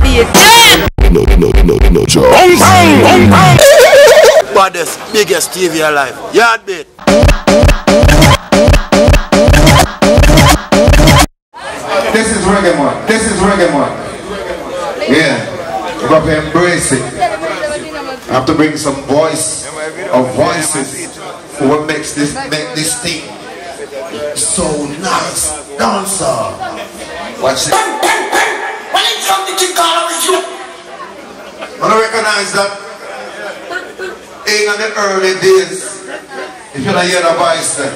that beat. No, no, no, no, John. Baddest, biggest TV alive. Yaadbeat. This is reggae man. This is reggae man. Yeah. You got to embrace it. I have to bring some voice of voices who will make this make this thing so nice. Dancer. Watch this. When it's something to call with. I recognize that in the early days, if you don't hear the voice then,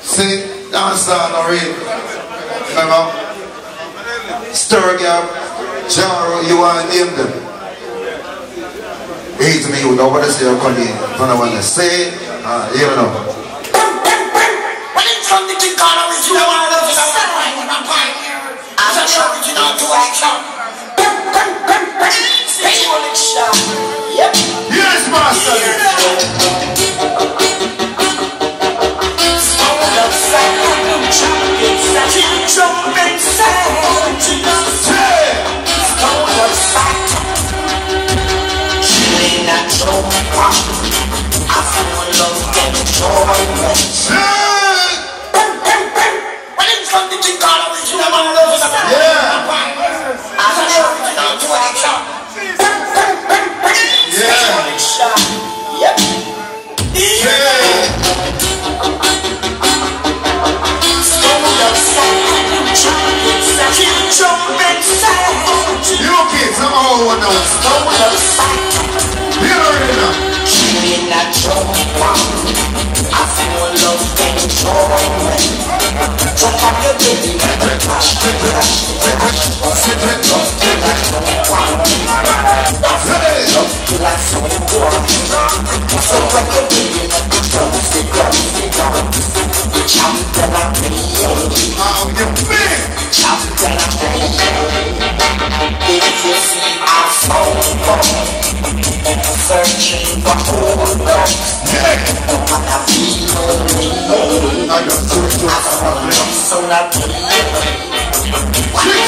sing, dance the real. Remember? Stir up, Jaro, you want to name them. Hate me, you know what I say, I'm you. Don't know what to say, uh, you know. When it's call with you. I want to say. I'm an original to action. Yep. Yes, master! When I'm all one now.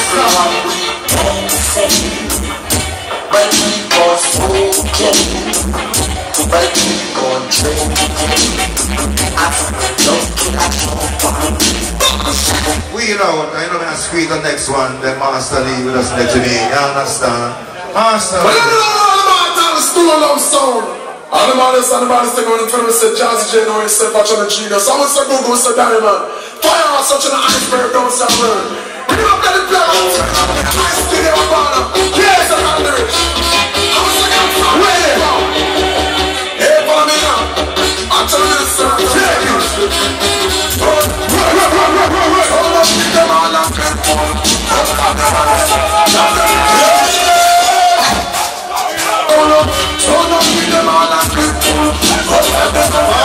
We say go go know, I know when I squeeze the next one, then Master leave with us next to me. You understand? Master. But I know all about the Stone Love sound. All the models and the models take on the film said Jazzy J know himself watch on the genius. So I want to go go say diamond. Fire on such an iceberg don't sound word. Bring up the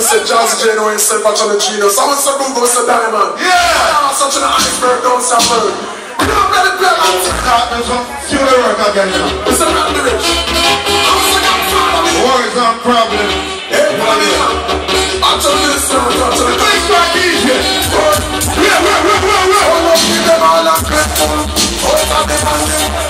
think on the first said Jazzy J know himself watch on the genius. Someone said Google said Diamond. Yeah. Ah, Such an iceberg don't suffer. You don't it play out. There's some fuel work again now. It's a man the rich. I was like, I'm proud of me. Worries and problem. Hey, follow me now. I'm you this, sir. I'm you this. Thanks for DJ. Yeah, yeah, yeah, yeah, yeah. Hold up, keep them all up, grateful. Hold up, them all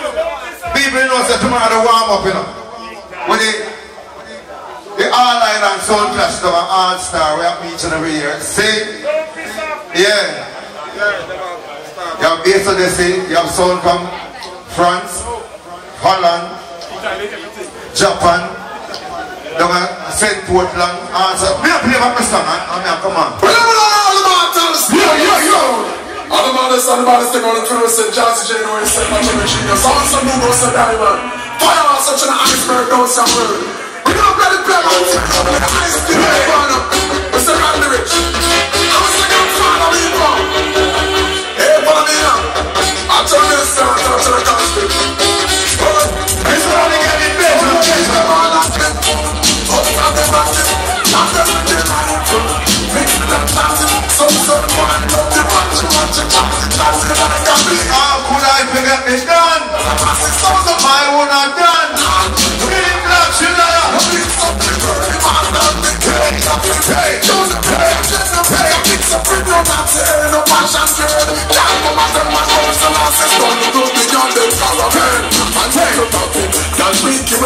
People know say tomorrow the warm up, you know. When the the all line and sound clash now and all star we have each and every year. See? Yeah. You have see, you have sound from France, Holland, Japan, Down at St. Portland. Answer. Me a play my song, huh? I mean, come on. Battles and battles take on the Twitter said Jazzy J know he said much of the genius. Sound some new go say diamond. Fire on such an iceberg down somewhere. We don't play the play man. The ice the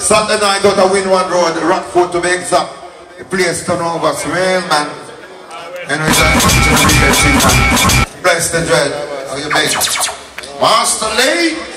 Saturday night out Windward Road, Rockfort to be exact. The place turn over, real man. And we just Bless the dread. How you been? Master Lee.